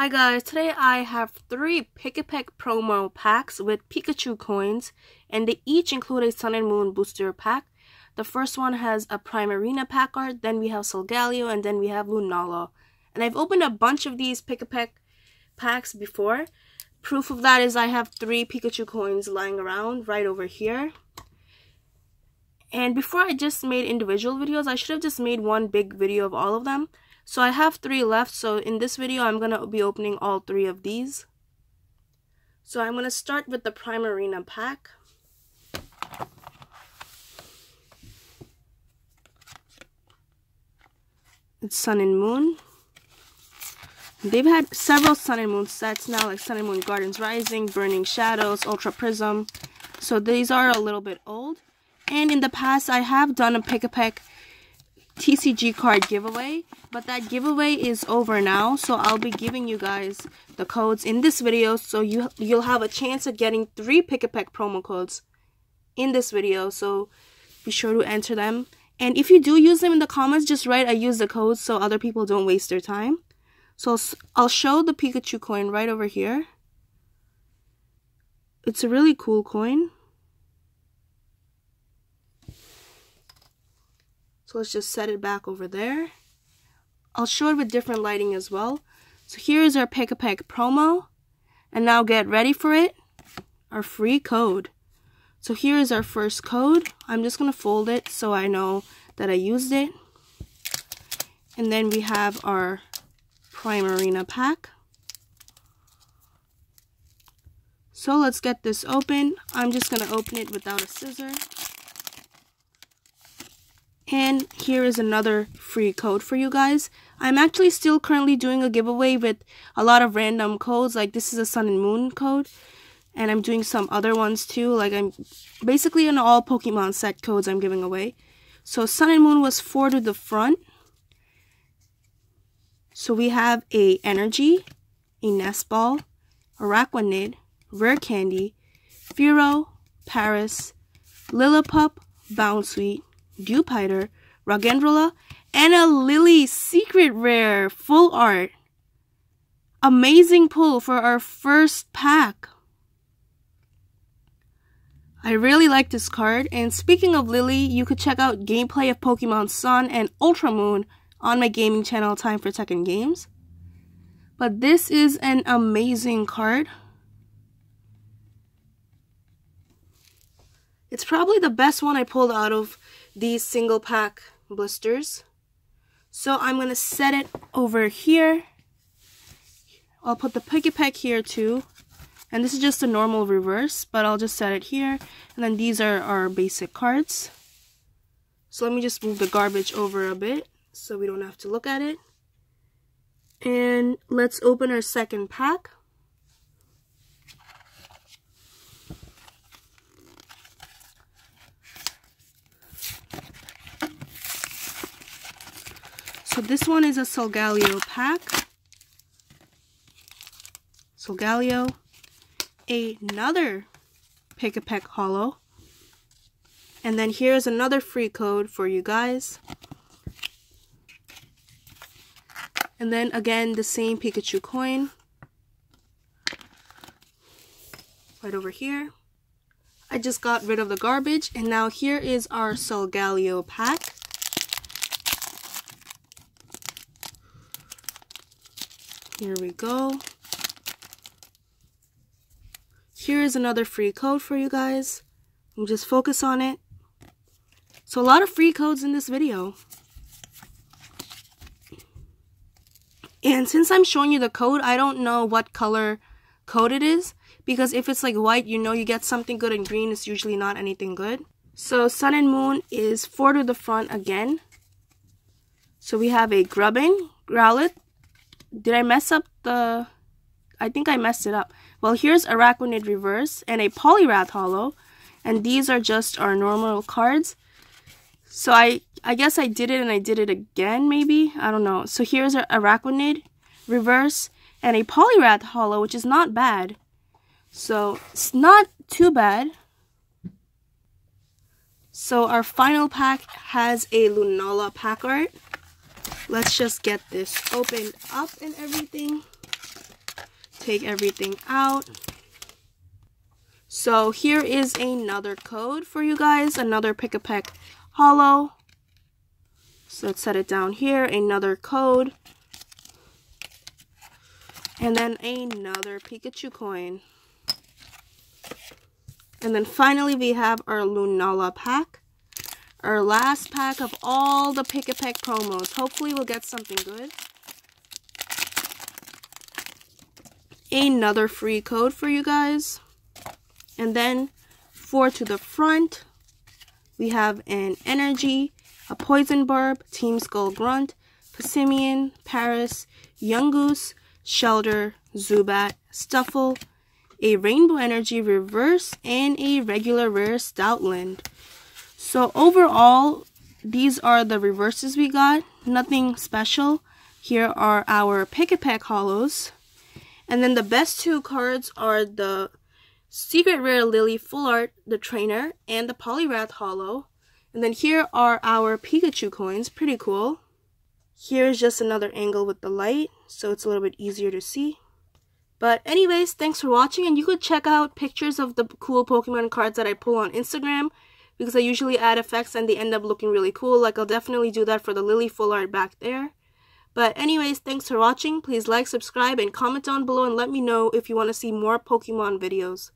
Hi guys, today I have three Pikipek promo packs with Pikachu coins and they each include a Sun and Moon booster pack. The first one has a Primarina pack art, then we have Solgaleo, and then we have Lunala. And I've opened a bunch of these Pikipek packs before. Proof of that is I have three Pikachu coins lying around right over here. And before I just made individual videos, I should have just made one big video of all of them. So I have three left. So in this video, I'm going to be opening all three of these. So I'm going to start with the Primarina pack. It's Sun and Moon. They've had several Sun and Moon sets now, like Sun and Moon Guardians Rising, Burning Shadows, Ultra Prism. So these are a little bit old. And in the past, I have done a Pikipek TCG card giveaway, but that giveaway is over now, so I'll be giving you guys the codes in this video, so you, you'll have a chance of getting three Pikipek promo codes in this video, so be sure to enter them. And if you do use them in the comments, just write I use the codes so other people don't waste their time. So I'll show the Pikachu coin right over here. It's a really cool coin. So let's just set it back over there. I'll show it with different lighting as well. So here's our Pikipek promo. And now get ready for it, our free code. So here is our first code. I'm just going to fold it so I know that I used it. And then we have our Primarina pack. So let's get this open. I'm just going to open it without a scissor. And here is another free code for you guys. I'm actually still currently doing a giveaway with a lot of random codes. Like this is a Sun and Moon code. And I'm doing some other ones too. Like I'm basically in all Pokemon set codes I'm giving away. So Sun and Moon was four to the front. So we have a Energy, a Nest Ball, Araquanid, Rare Candy, Fearow, Paras, Lillipup, Bounsweet, Dewpider, Roggenrola, and a Lillie Secret Rare Full Art. Amazing pull for our first pack. I really like this card, and speaking of Lillie, you could check out gameplay of Pokemon Sun and Ultra Moon on my gaming channel Time for Tekken Games. But this is an amazing card. It's probably the best one I pulled out of these single pack blisters. So I'm going to set it over here. I'll put the Pikipek here too. And this is just a normal reverse, but I'll just set it here. And then these are our basic cards. So let me just move the garbage over a bit so we don't have to look at it. And let's open our second pack. So this one is a Solgaleo pack. Solgaleo. Another Pikipek Holo. And then here's another free code for you guys. And then again, the same Pikachu coin. Right over here. I just got rid of the garbage. And now here is our Solgaleo pack. Here we go. Here is another free code for you guys. We'll just focus on it. So a lot of free codes in this video. And since I'm showing you the code, I don't know what color code it is. Because if it's like white, you know you get something good and green is usually not anything good. So Sun and Moon is 4 to the front again. So we have a Grubbin, Growlithe, did I mess up the... I think I messed it up. Well, here's Araquanid Reverse and a Poliwrath Hollow. And these are just our normal cards. So I, I guess I did it and I did it again, maybe? I don't know. So here's our Araquanid Reverse and a Poliwrath Hollow, which is not bad. So it's not too bad. So our final pack has a Lunala pack art let's just get this opened up and everything. take everything out. So here is another code for you guys, another Pikipek Holo. So let's set it down here, another code. And then another Pikachu coin. And then finally we have our Lunala pack. Our last pack of all the Pikipek promos. Hopefully we'll get something good. Another free code for you guys. And then four to the front. We have an Energy, a Poison Barb, Team Skull Grunt, Passimian, Paras, Yungoos, Shellder, Zubat, Stufful, a Rainbow Energy Reverse, and a regular rare Stoutland. So overall, these are the reverses we got. Nothing special. Here are our Pikipek Holos. And then the best two cards are the Secret Rare Lillie Full Art, the Trainer, and the Poliwrath Hollow. And then here are our Pikachu coins. Pretty cool. Here's just another angle with the light, so it's a little bit easier to see. But anyways, thanks for watching, and you could check out pictures of the cool Pokemon cards that I pull on Instagram, because I usually add effects and they end up looking really cool. Like, I'll definitely do that for the Lillie Full Art back there. But anyways, thanks for watching. Please like, subscribe, and comment down below and let me know if you want to see more Pokemon videos.